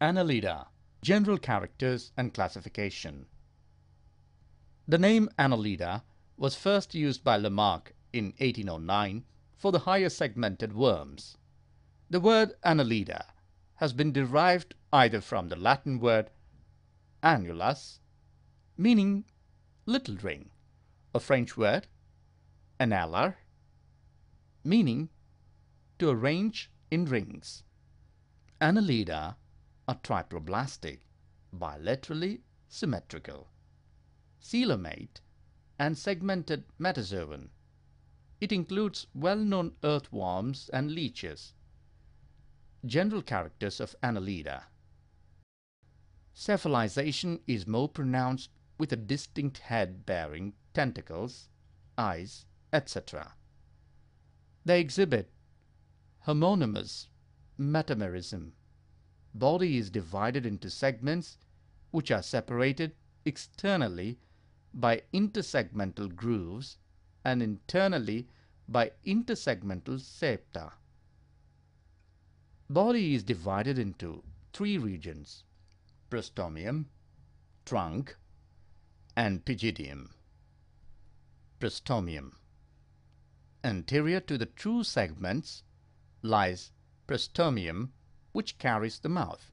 Annelida General Characters and Classification The name Annelida was first used by Lamarck in 1809 for the higher segmented worms. The word Annelida has been derived either from the Latin word annulus, meaning little ring, a French word anneler, meaning to arrange in rings. Annelida are triploblastic, bilaterally symmetrical, coelomate, and segmented metazoan. It includes well-known earthworms and leeches. General characters of Annelida. Cephalization is more pronounced with a distinct head bearing tentacles, eyes, etc. They exhibit homonomous metamerism. Body is divided into segments which are separated externally by intersegmental grooves and internally by intersegmental septa. Body is divided into three regions prostomium, trunk, and pygidium. Prostomium. Anterior to the true segments lies prostomium which carries the mouth.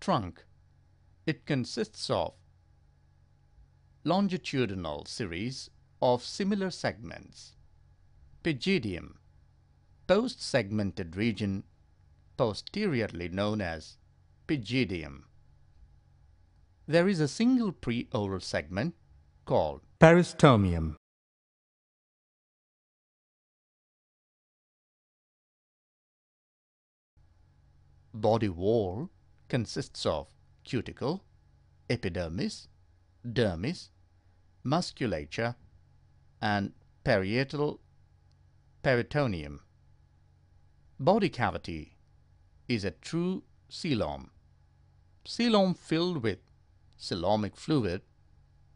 Trunk. It consists of longitudinal series of similar segments. Pygidium. Post-segmented region posteriorly known as pygidium. There is a single pre-oral segment called peristomium. Body wall consists of cuticle, epidermis, dermis, musculature, and parietal peritoneum. Body cavity is a true coelom. Coelom filled with coelomic fluid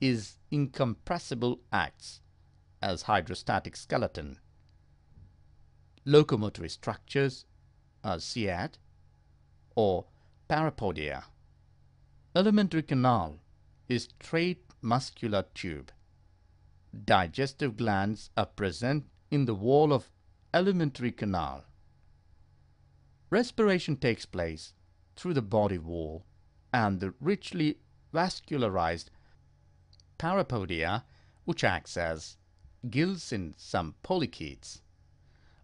is incompressible acts as hydrostatic skeleton. Locomotory structures are setae or parapodia. Alimentary canal is straight muscular tube. Digestive glands are present in the wall of alimentary canal. Respiration takes place through the body wall and the richly vascularized parapodia which acts as gills in some polychaetes.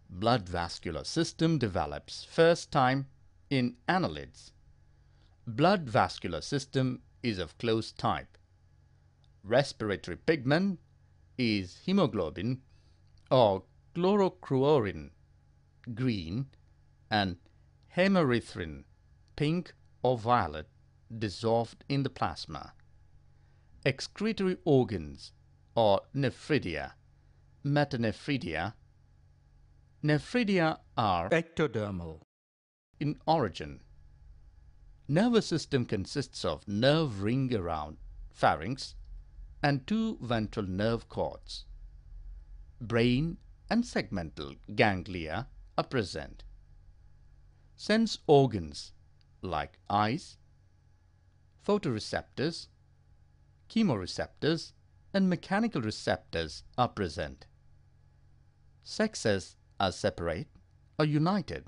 Blood vascular system develops first time in annelids. Blood vascular system is of closed type. Respiratory pigment is hemoglobin or chlorocruorin green and hemerythrin pink or violet dissolved in the plasma. Excretory organs or nephridia, metanephridia. Nephridia are ectodermal in origin. Nervous system consists of nerve ring around pharynx and two ventral nerve cords. Brain and segmental ganglia are present. Sense organs like eyes, photoreceptors, chemoreceptors, and mechanical receptors are present. Sexes are separate or united.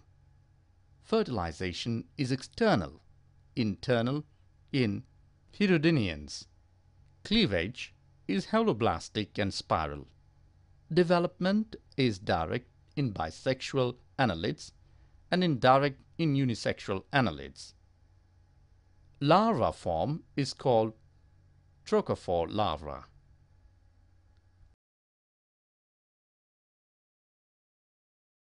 Fertilization is external, internal in hirudinians. Cleavage is holoblastic and spiral. Development is direct in bisexual annelids and indirect in unisexual annelids. Larva form is called trochophore larva.